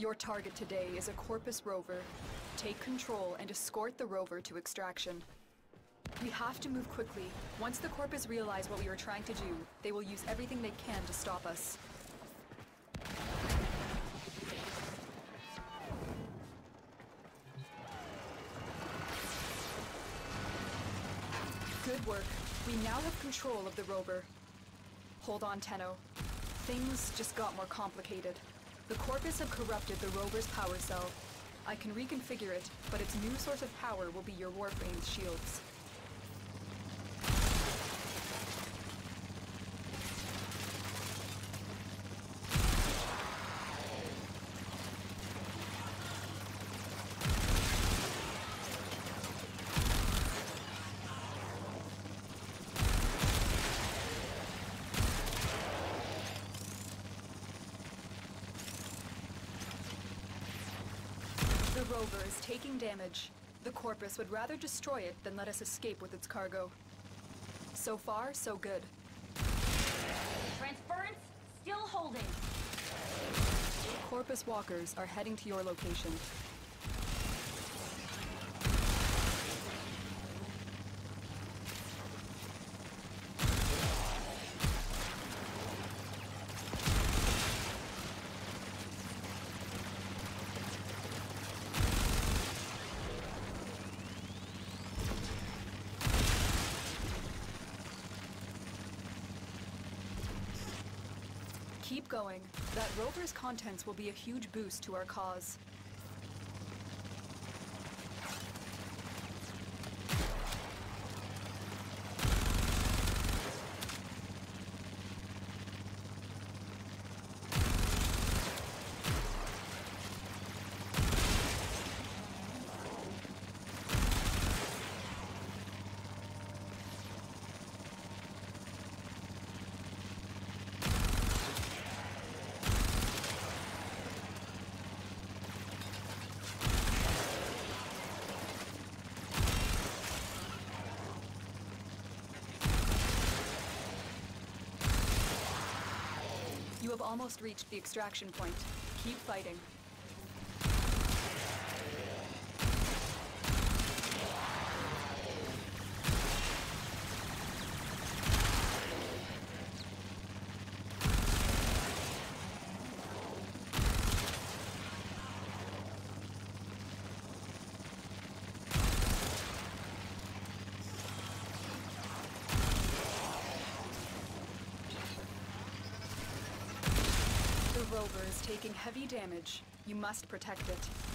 Your target today is a Corpus rover. Take control and escort the rover to extraction. We have to move quickly. Once the Corpus realize what we are trying to do, they will use everything they can to stop us. Good work. We now have control of the rover. Hold on, Tenno. Things just got more complicated. The Corpus have corrupted the rover's power cell. I can reconfigure it, but its new source of power will be your Warframe's shields. Rover is taking damage. The Corpus would rather destroy it than let us escape with its cargo. So far, so good. Transference still holding. Corpus walkers are heading to your location. Keep going. That rover's contents will be a huge boost to our cause. You have almost reached the extraction point. Keep fighting. The rover is taking heavy damage. You must protect it.